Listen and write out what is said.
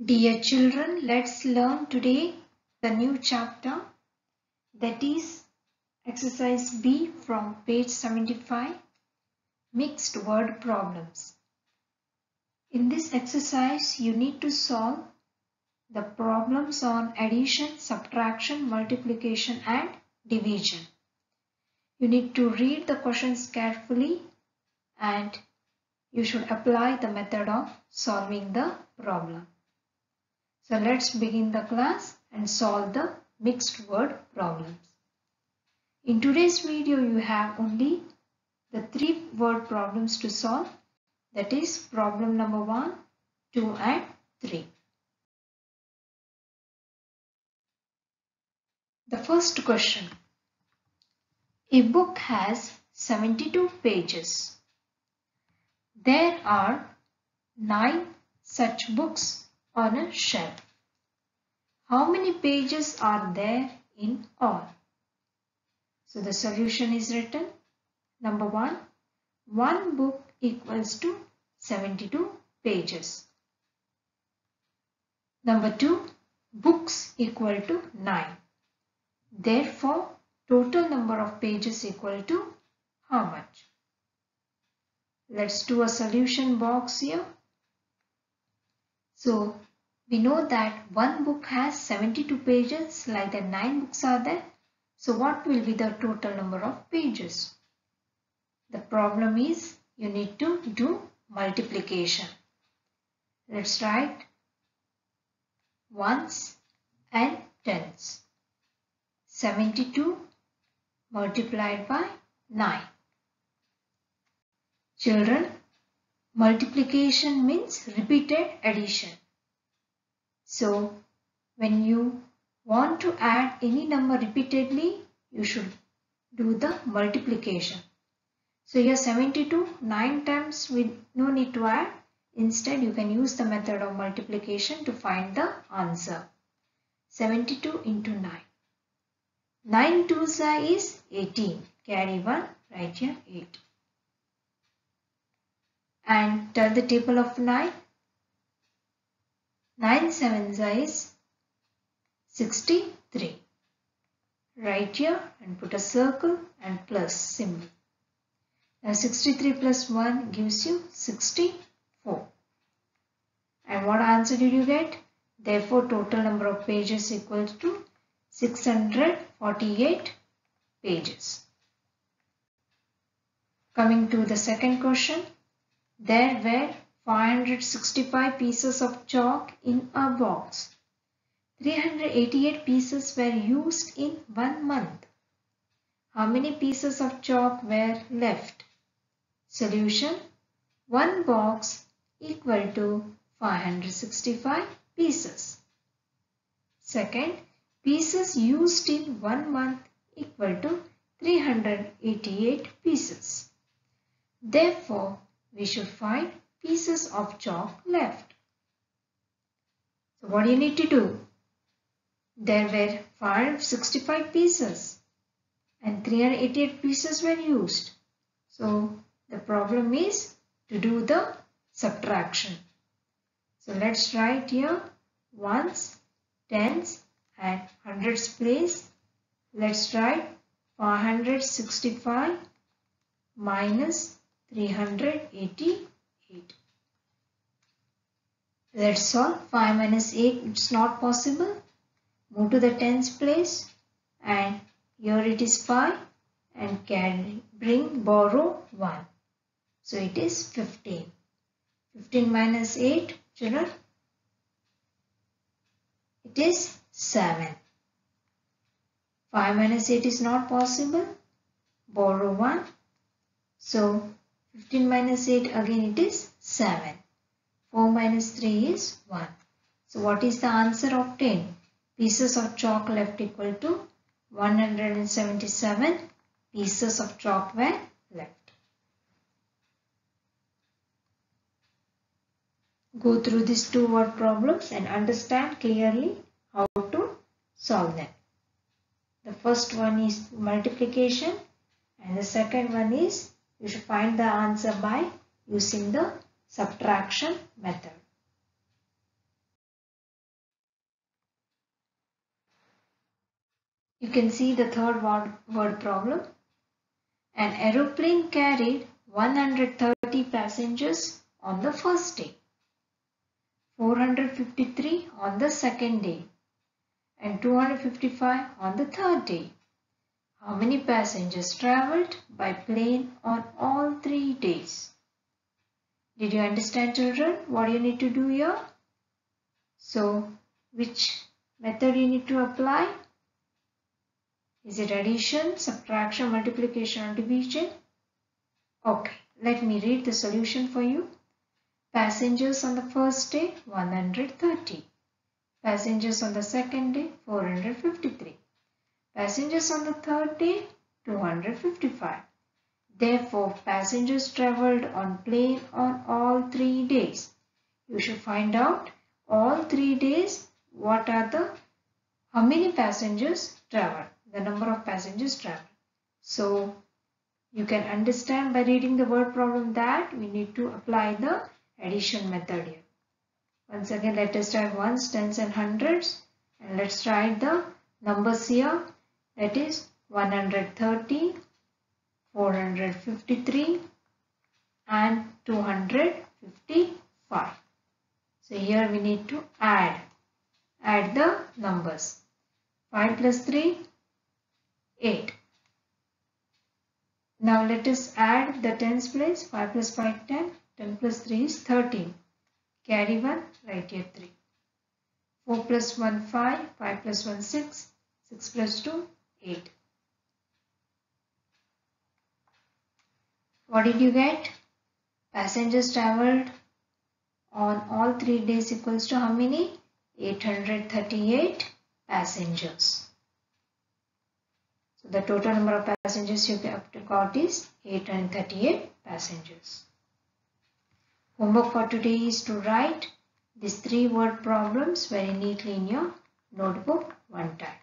Dear children, let's learn today the new chapter that is exercise B from page 75 mixed word problems. In this exercise, you need to solve the problems on addition, subtraction, multiplication and division. You need to read the questions carefully and you should apply the method of solving the problem. So let's begin the class and solve the mixed word problems. In today's video you have only the three word problems to solve that is problem number 1, 2 and 3. The first question. A book has 72 pages. There are 9 such books on a shelf. How many pages are there in all? So the solution is written. Number 1. One book equals to 72 pages. Number 2. Books equal to 9. Therefore, total number of pages equal to how much? Let's do a solution box here. So, we know that one book has 72 pages like the 9 books are there. So what will be the total number of pages? The problem is you need to do multiplication. Let's write ones and tens. 72 multiplied by 9. Children, multiplication means repeated addition. So when you want to add any number repeatedly, you should do the multiplication. So here 72, 9 times with no need to add. Instead, you can use the method of multiplication to find the answer. 72 into 9. 9 twos is 18. Carry 1, write here 8. And tell the table of 9. 9 sevens is 63. Write here and put a circle and plus symbol. Now 63 plus 1 gives you 64. And what answer did you get? Therefore total number of pages equals to 648 pages. Coming to the second question. There were 565 pieces of chalk in a box. 388 pieces were used in one month. How many pieces of chalk were left? Solution One box equal to 565 pieces. Second, pieces used in one month equal to 388 pieces. Therefore, we should find pieces of chalk left. So what do you need to do? There were 565 pieces and 388 pieces were used. So the problem is to do the subtraction. So let's write here ones, tens and hundreds place. Let's write 565 minus 388. 8. Let's solve 5 minus 8 it's not possible. Move to the tens place and here it is 5 and carry bring borrow 1. So it is 15. 15 minus 8 children it is 7. 5 minus 8 is not possible. Borrow 1. So 15 minus 8 again it is 7. 4 minus 3 is 1. So what is the answer 10? Pieces of chalk left equal to 177 pieces of chalk were left. Go through these two word problems and understand clearly how to solve them. The first one is multiplication and the second one is you should find the answer by using the subtraction method. You can see the third word, word problem. An aeroplane carried 130 passengers on the first day, 453 on the second day, and 255 on the third day. How many passengers travelled by plane on all three days? Did you understand children what you need to do here? So which method you need to apply? Is it addition, subtraction, multiplication or division? Okay, let me read the solution for you. Passengers on the first day 130. Passengers on the second day 453. Passengers on the third day 255. Therefore, passengers travelled on plane on all three days. You should find out all three days what are the how many passengers travel the number of passengers travel. So you can understand by reading the word problem that we need to apply the addition method here. Once again let us write ones, tens and hundreds and let's write the numbers here that is 130, 453 and 255. So here we need to add, add the numbers. 5 plus 3 8. Now let us add the tens place 5 plus 5 10, 10 plus 3 is 13. Carry 1, write here 3. 4 plus 1 5, 5 plus 1 6, 6 plus 2 8. What did you get? Passengers travelled on all 3 days equals to how many? 838 passengers. So the total number of passengers you have to got is 838 passengers. Homework for today is to write these three word problems very neatly in your notebook one time.